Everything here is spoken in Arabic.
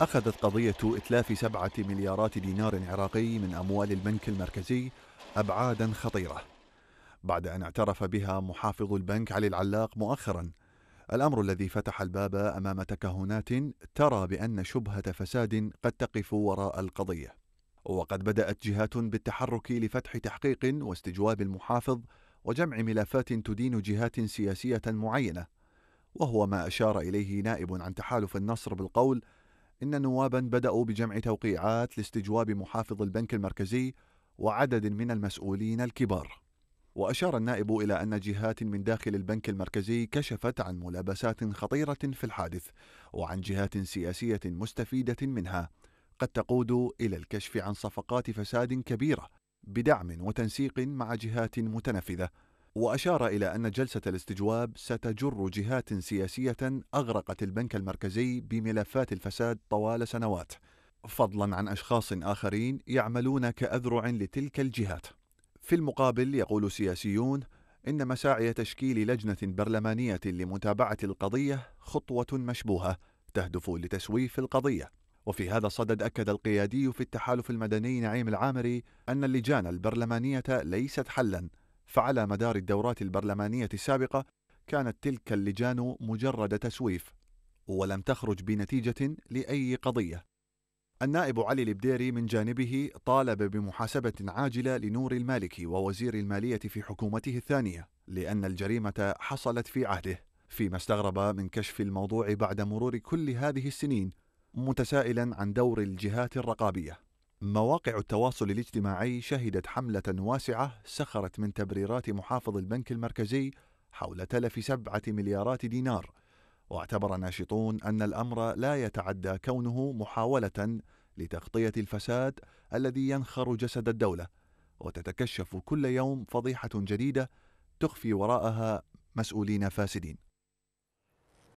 أخذت قضية إتلاف سبعة مليارات دينار عراقي من أموال البنك المركزي أبعادا خطيرة بعد أن اعترف بها محافظ البنك علي العلاق مؤخرا. الأمر الذي فتح الباب أمام تكهنات ترى بأن شبهة فساد قد تقف وراء القضية. وقد بدأت جهات بالتحرك لفتح تحقيق واستجواب المحافظ وجمع ملفات تدين جهات سياسية معينة وهو ما أشار إليه نائب عن تحالف النصر بالقول إن نوابا بدأوا بجمع توقيعات لاستجواب محافظ البنك المركزي وعدد من المسؤولين الكبار. وأشار النائب إلى أن جهات من داخل البنك المركزي كشفت عن ملابسات خطيرة في الحادث وعن جهات سياسية مستفيدة منها. قد تقود إلى الكشف عن صفقات فساد كبيرة بدعم وتنسيق مع جهات متنفذة. وأشار إلى أن جلسة الاستجواب ستجر جهات سياسية أغرقت البنك المركزي بملفات الفساد طوال سنوات فضلا عن أشخاص آخرين يعملون كأذرع لتلك الجهات. في المقابل يقول سياسيون إن مساعي تشكيل لجنة برلمانية لمتابعة القضية خطوة مشبوهة تهدف لتسويف القضية. وفي هذا الصدد أكد القيادي في التحالف المدني نعيم العامري أن اللجان البرلمانية ليست حلا فعلى مدار الدورات البرلمانية السابقة كانت تلك اللجان مجرد تسويف ولم تخرج بنتيجة لأي قضية. النائب علي البديري من جانبه طالب بمحاسبة عاجلة لنور المالكي ووزير المالية في حكومته الثانية لأن الجريمة حصلت في عهده فيما استغرب من كشف الموضوع بعد مرور كل هذه السنين متسائلا عن دور الجهات الرقابية. مواقع التواصل الاجتماعي شهدت حملة واسعة سخرت من تبريرات محافظ البنك المركزي حول تلف سبعة مليارات دينار. واعتبر ناشطون أن الأمر لا يتعدى كونه محاولة لتغطية الفساد الذي ينخر جسد الدولة. وتتكشف كل يوم فضيحة جديدة تخفي وراءها مسؤولين فاسدين.